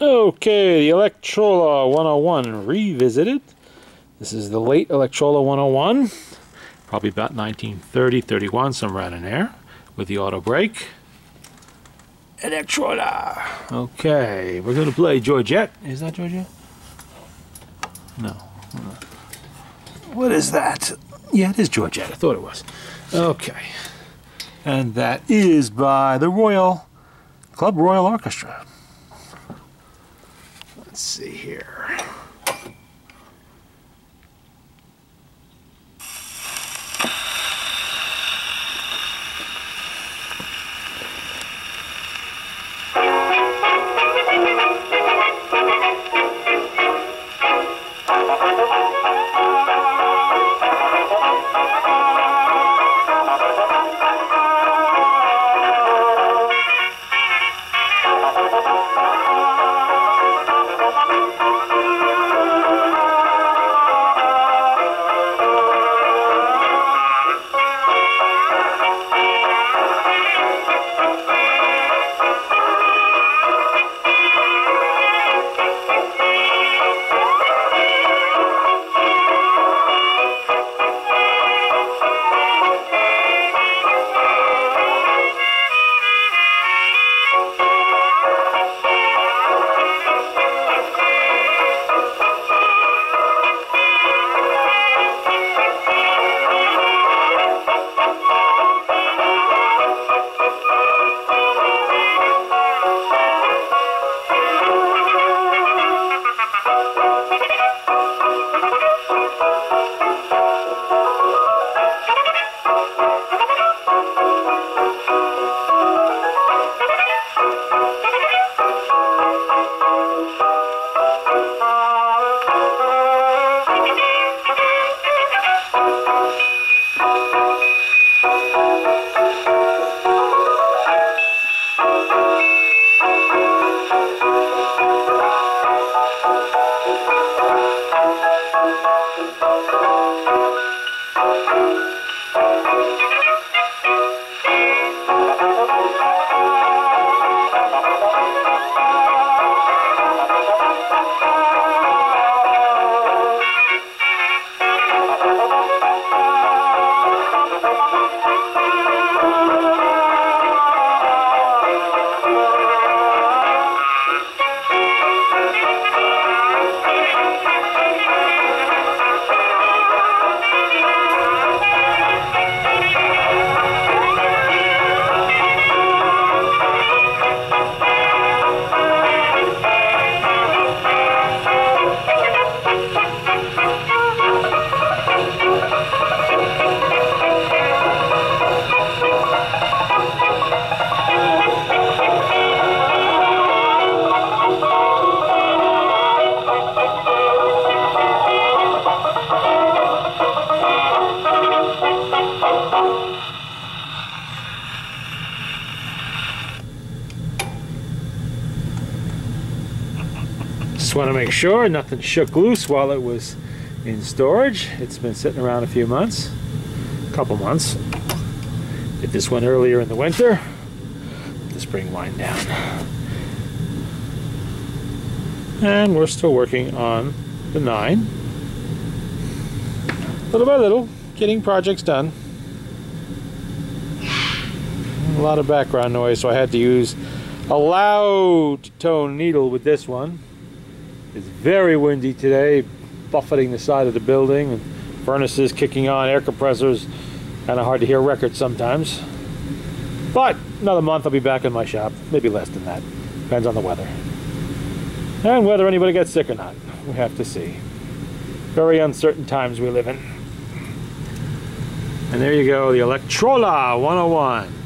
Okay, the Electrola 101 revisited. This is the late Electrola 101, probably about 1930, 31, somewhere in there, with the auto brake. Electrola. Okay, we're going to play Georgette. Is that Georgette? No. What is that? Yeah, it is Georgette. I thought it was. Okay. And that is by the Royal Club Royal Orchestra. Let's see here. Música Oh. Just want to make sure nothing shook loose while it was in storage. It's been sitting around a few months, a couple months. Did this one earlier in the winter. The spring wind down. And we're still working on the 9. Little by little, getting projects done. A lot of background noise, so I had to use a loud tone needle with this one. It's very windy today, buffeting the side of the building, and furnaces kicking on, air compressors. Kind of hard to hear records sometimes. But another month I'll be back in my shop, maybe less than that. Depends on the weather. And whether anybody gets sick or not, we have to see. Very uncertain times we live in. And there you go, the Electrola 101.